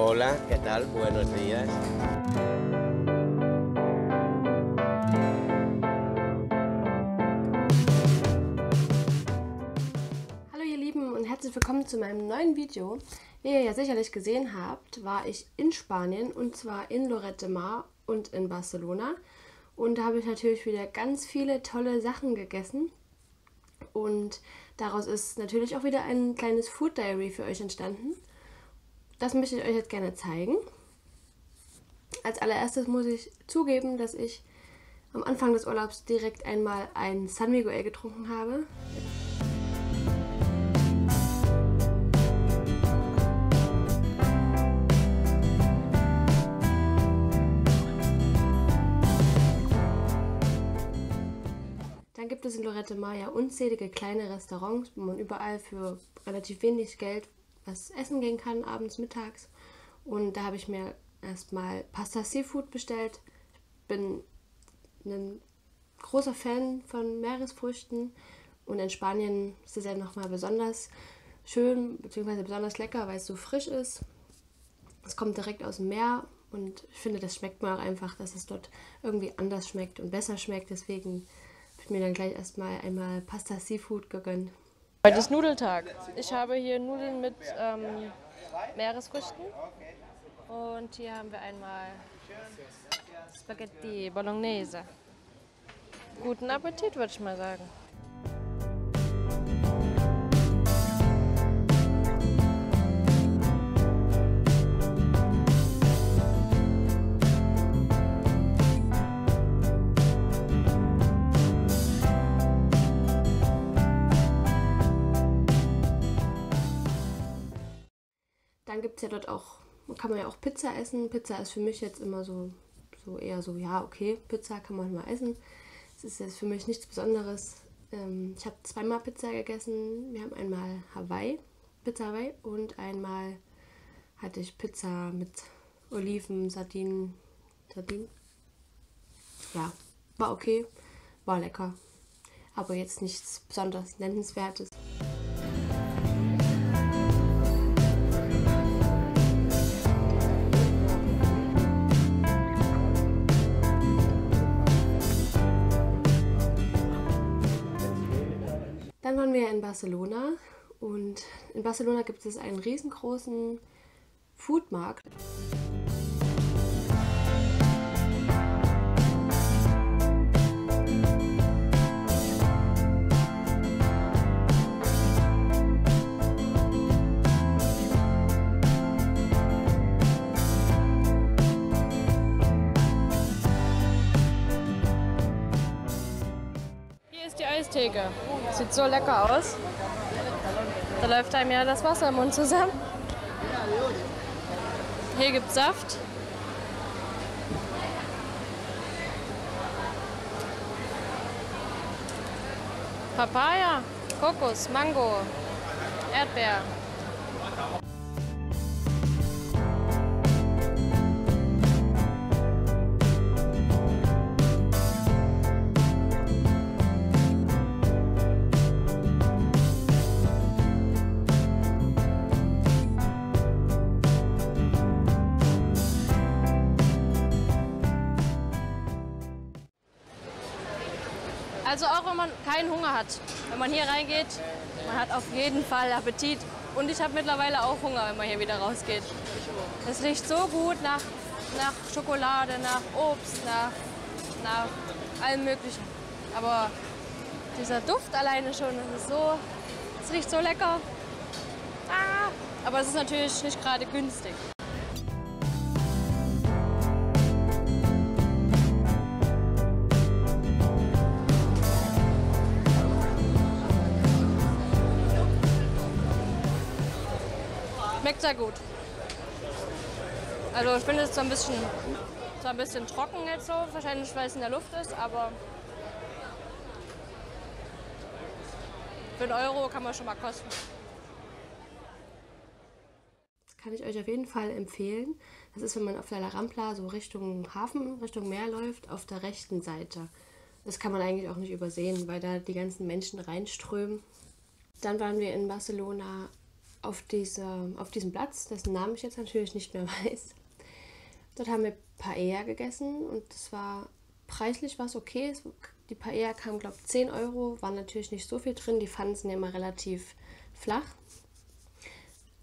Hola, ¿qué tal? Buenos días. Hallo ihr Lieben und herzlich willkommen zu meinem neuen Video. Wie ihr ja sicherlich gesehen habt, war ich in Spanien und zwar in Lloret de Mar und in Barcelona. Und da habe ich natürlich wieder ganz viele tolle Sachen gegessen. Und daraus ist natürlich auch wieder ein kleines Food Diary für euch entstanden. Das möchte ich euch jetzt gerne zeigen. Als allererstes muss ich zugeben, dass ich am Anfang des Urlaubs direkt einmal ein San Miguel getrunken habe. Dann gibt es in Lorette Mar ja unzählige kleine Restaurants, wo man überall für relativ wenig Geld was essen gehen kann, abends, mittags. Und da habe ich mir erstmal Pasta Seafood bestellt. Ich bin ein großer Fan von Meeresfrüchten und in Spanien ist es ja nochmal besonders schön bzw. besonders lecker, weil es so frisch ist. Es kommt direkt aus dem Meer und ich finde, das schmeckt mir auch einfach, dass es dort irgendwie anders schmeckt und besser schmeckt. Deswegen habe ich mir dann gleich erstmal einmal Pasta Seafood gegönnt. Heute ist Nudeltag. Ich habe hier Nudeln mit ähm, Meeresfrüchten. Und hier haben wir einmal Spaghetti Bolognese. Guten Appetit, würde ich mal sagen. Dann gibt es ja dort auch, kann man ja auch Pizza essen. Pizza ist für mich jetzt immer so, so eher so, ja, okay, Pizza kann man mal essen. Es ist jetzt für mich nichts Besonderes. Ähm, ich habe zweimal Pizza gegessen. Wir haben einmal Hawaii, Pizza Hawaii und einmal hatte ich Pizza mit Oliven, Sardinen, Sardinen. Ja, war okay, war lecker. Aber jetzt nichts besonders Nennenswertes. Wir in Barcelona und in Barcelona gibt es einen riesengroßen Foodmarkt. Eistheke. Sieht so lecker aus. Da läuft einem ja das Wasser im Mund zusammen. Hier gibt's Saft. Papaya, Kokos, Mango, Erdbeer. Also auch wenn man keinen Hunger hat, wenn man hier reingeht, man hat auf jeden Fall Appetit. Und ich habe mittlerweile auch Hunger, wenn man hier wieder rausgeht. Es riecht so gut nach, nach Schokolade, nach Obst, nach, nach allem Möglichen. Aber dieser Duft alleine schon, das ist so, es riecht so lecker. Ah, aber es ist natürlich nicht gerade günstig. Schmeckt sehr gut. Also ich finde es zwar ein bisschen, zwar ein bisschen trocken jetzt so, wahrscheinlich weil es in der Luft ist, aber für einen Euro kann man schon mal kosten. Das kann ich euch auf jeden Fall empfehlen. Das ist, wenn man auf der La Rampla so Richtung Hafen, Richtung Meer läuft, auf der rechten Seite. Das kann man eigentlich auch nicht übersehen, weil da die ganzen Menschen reinströmen. Dann waren wir in Barcelona auf, diese, auf diesem Platz, dessen Namen ich jetzt natürlich nicht mehr weiß. Dort haben wir Paella gegessen und das war preislich was okay. Die Paella kam, glaube ich, 10 Euro, war natürlich nicht so viel drin. Die Pfannen sind ja immer relativ flach.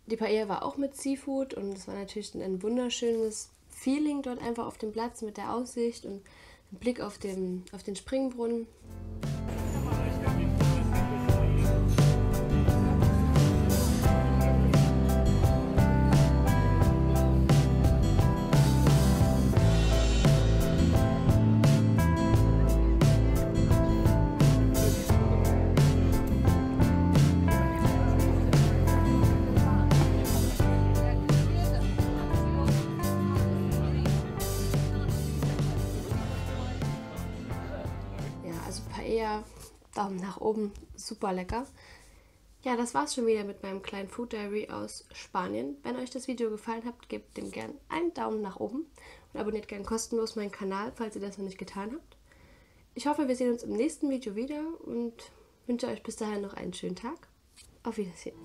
Die Paella war auch mit Seafood und es war natürlich ein wunderschönes Feeling dort einfach auf dem Platz mit der Aussicht und ein Blick auf den, auf den Springbrunnen. Daumen nach oben, super lecker. Ja, das war's schon wieder mit meinem kleinen Food Diary aus Spanien. Wenn euch das Video gefallen hat, gebt dem gern einen Daumen nach oben und abonniert gern kostenlos meinen Kanal, falls ihr das noch nicht getan habt. Ich hoffe, wir sehen uns im nächsten Video wieder und wünsche euch bis dahin noch einen schönen Tag. Auf Wiedersehen.